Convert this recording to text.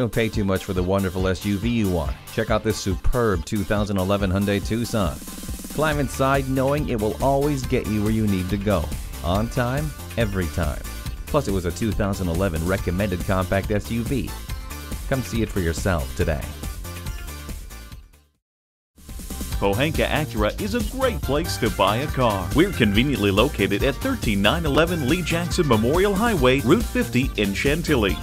Don't pay too much for the wonderful SUV you want. Check out this superb 2011 Hyundai Tucson. Climb inside knowing it will always get you where you need to go. On time, every time. Plus, it was a 2011 recommended compact SUV. Come see it for yourself today. Pohanka Acura is a great place to buy a car. We're conveniently located at 13911 Lee Jackson Memorial Highway, Route 50 in Chantilly.